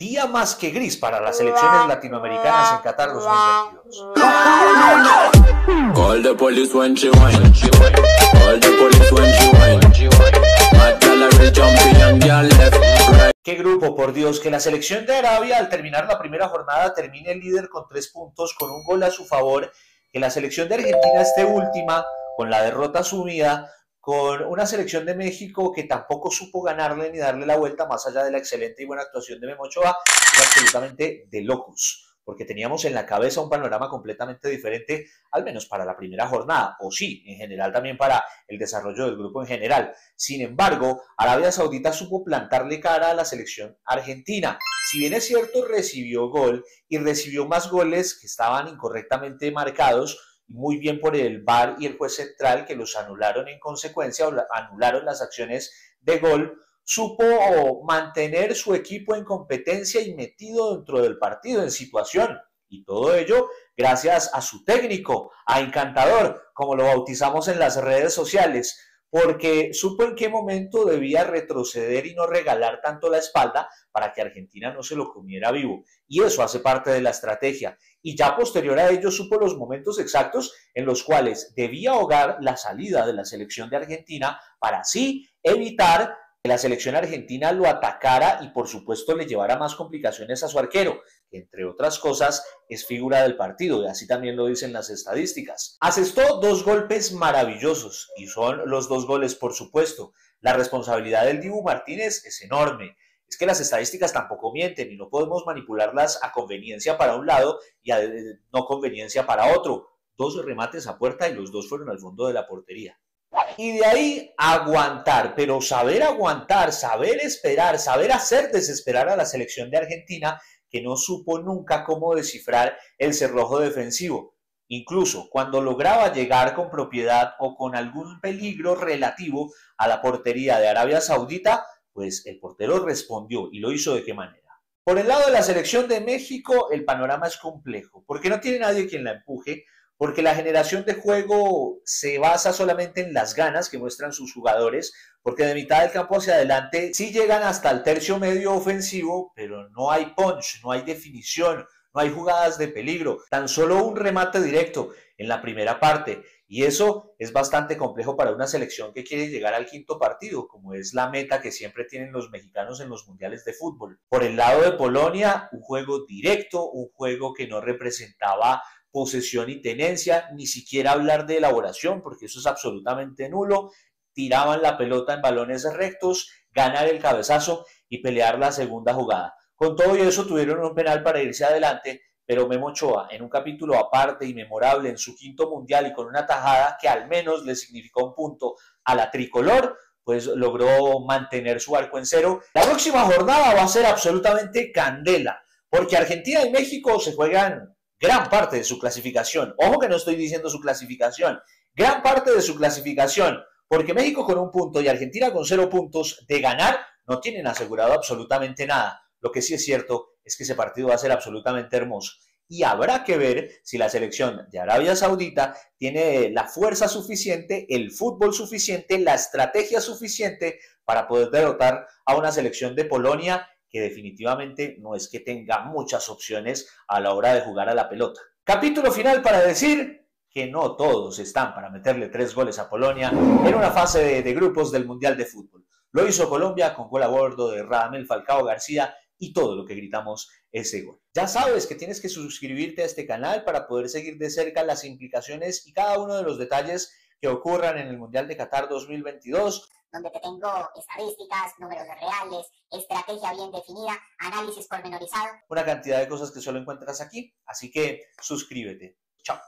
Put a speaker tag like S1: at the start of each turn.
S1: Día más que gris para las elecciones latinoamericanas en Qatar 2022. ¿Qué grupo, por Dios? Que la selección de Arabia al terminar la primera jornada termine el líder con tres puntos, con un gol a su favor, que la selección de Argentina esté última, con la derrota sumida, con una selección de México que tampoco supo ganarle ni darle la vuelta más allá de la excelente y buena actuación de Memo Ochoa, es absolutamente de locos, porque teníamos en la cabeza un panorama completamente diferente, al menos para la primera jornada, o sí, en general también para el desarrollo del grupo en general. Sin embargo, Arabia Saudita supo plantarle cara a la selección argentina. Si bien es cierto, recibió gol y recibió más goles que estaban incorrectamente marcados, muy bien por el VAR y el juez central que los anularon en consecuencia, o anularon las acciones de gol, supo mantener su equipo en competencia y metido dentro del partido en situación. Y todo ello gracias a su técnico, a Encantador, como lo bautizamos en las redes sociales, porque supo en qué momento debía retroceder y no regalar tanto la espalda para que Argentina no se lo comiera vivo. Y eso hace parte de la estrategia. Y ya posterior a ello supo los momentos exactos en los cuales debía ahogar la salida de la selección de Argentina para así evitar que la selección argentina lo atacara y por supuesto le llevara más complicaciones a su arquero, que entre otras cosas es figura del partido, y así también lo dicen las estadísticas. Asestó dos golpes maravillosos, y son los dos goles por supuesto. La responsabilidad del Dibu Martínez es enorme. Es que las estadísticas tampoco mienten y no podemos manipularlas a conveniencia para un lado y a no conveniencia para otro. Dos remates a puerta y los dos fueron al fondo de la portería. Y de ahí aguantar, pero saber aguantar, saber esperar, saber hacer desesperar a la selección de Argentina que no supo nunca cómo descifrar el cerrojo defensivo. Incluso cuando lograba llegar con propiedad o con algún peligro relativo a la portería de Arabia Saudita, pues el portero respondió y lo hizo de qué manera. Por el lado de la selección de México, el panorama es complejo, porque no tiene nadie quien la empuje, porque la generación de juego se basa solamente en las ganas que muestran sus jugadores, porque de mitad del campo hacia adelante sí llegan hasta el tercio medio ofensivo, pero no hay punch, no hay definición, no hay jugadas de peligro, tan solo un remate directo en la primera parte. Y eso es bastante complejo para una selección que quiere llegar al quinto partido, como es la meta que siempre tienen los mexicanos en los mundiales de fútbol. Por el lado de Polonia, un juego directo, un juego que no representaba posesión y tenencia, ni siquiera hablar de elaboración, porque eso es absolutamente nulo. Tiraban la pelota en balones rectos, ganar el cabezazo y pelear la segunda jugada. Con todo eso tuvieron un penal para irse adelante, pero Memo Ochoa, en un capítulo aparte y memorable en su quinto mundial y con una tajada que al menos le significó un punto a la tricolor, pues logró mantener su arco en cero. La próxima jornada va a ser absolutamente candela, porque Argentina y México se juegan gran parte de su clasificación. Ojo que no estoy diciendo su clasificación, gran parte de su clasificación, porque México con un punto y Argentina con cero puntos de ganar no tienen asegurado absolutamente nada. Lo que sí es cierto es que ese partido va a ser absolutamente hermoso. Y habrá que ver si la selección de Arabia Saudita tiene la fuerza suficiente, el fútbol suficiente, la estrategia suficiente para poder derrotar a una selección de Polonia que definitivamente no es que tenga muchas opciones a la hora de jugar a la pelota. Capítulo final para decir que no todos están para meterle tres goles a Polonia en una fase de, grupos del Mundial de Fútbol. Lo hizo Colombia con gol a bordo de Radamel Falcao García y todo lo que gritamos ese gol. Ya sabes que tienes que suscribirte a este canal para poder seguir de cerca las implicaciones y cada uno de los detalles que ocurran en el Mundial de Qatar 2022
S2: donde te tengo estadísticas, números reales, estrategia bien definida, análisis pormenorizado.
S1: Una cantidad de cosas que solo encuentras aquí, así que suscríbete. Chao.